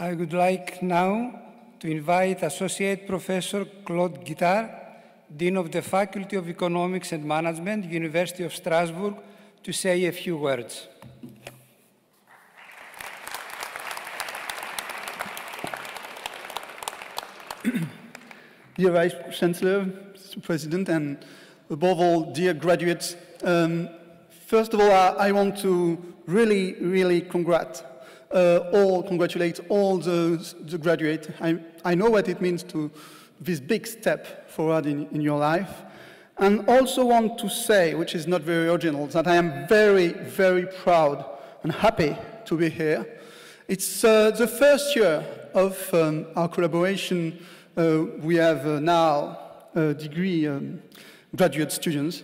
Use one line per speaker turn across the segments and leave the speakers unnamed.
I would like now to invite Associate Professor Claude Guittard, Dean of the Faculty of Economics and Management, University of Strasbourg, to say a few words.
Dear Vice Chancellor, Mr. President, and above all, dear graduates, um, first of all, I, I, want to really, really congratulate uh, all, congratulate all the, the graduates. I, I know what it means to this big step forward in, in your life. And also want to say, which is not very original, that I am very, very proud and happy to be here. It's uh, the first year of um, our collaboration. Uh, we have uh, now degree um, graduate students.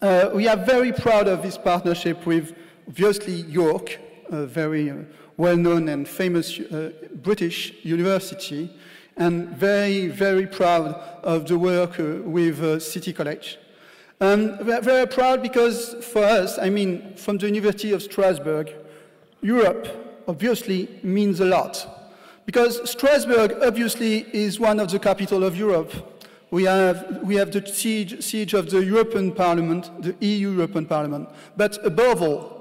Uh, we are very proud of this partnership with, obviously, York, a very well-known and famous uh, British university, and very, very proud of the work uh, with uh, City College. Um, we're very proud because for us, I mean, from the University of Strasbourg, Europe obviously means a lot. Because Strasbourg obviously is one of the capital of Europe. We have, we have the siege, siege of the European Parliament, the EU European Parliament. But above all,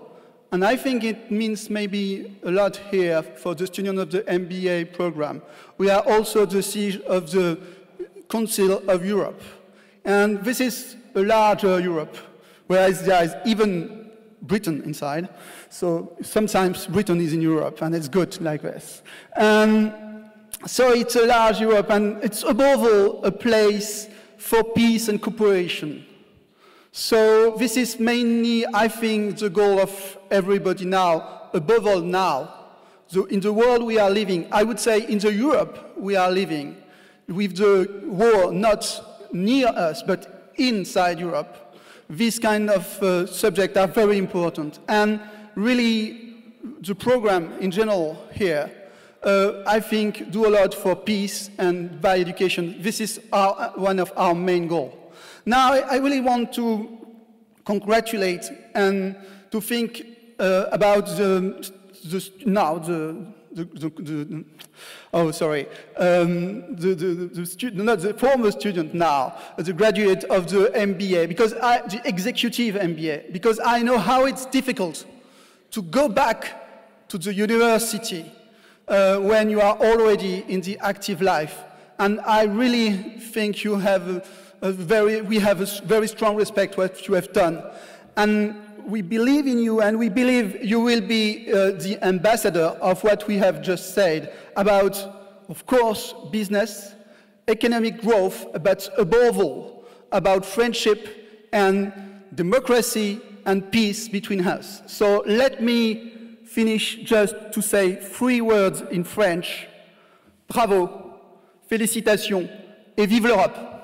and I think it means maybe a lot here for the students of the MBA program. We are also the siege of the Council of Europe. And this is a larger Europe, whereas there is even Britain inside. So sometimes Britain is in Europe, and it's good like this. Um, so it's a large Europe, and it's above all a place for peace and cooperation. So this is mainly, I think, the goal of everybody now, above all now. In the world we are living, I would say in the Europe we are living, with the war not near us, but inside Europe, these kind of uh, subjects are very important. And really, the program in general here, uh, I think, do a lot for peace and by education. This is our, one of our main goals. Now, I really want to congratulate and to think uh, about the, the, now the, the, the, oh sorry um, the, the, the student not the former student now the graduate of the MBA because I, the executive MBA because I know how it's difficult to go back to the university uh, when you are already in the active life. And I really think you have very, we have a very strong respect for what you have done. And we believe in you and we believe you will be uh, the ambassador of what we have just said about, of course, business, economic growth, but above all, about friendship and democracy and peace between us. So let me finish just to say three words in French. Bravo, félicitations, et vive l'Europe.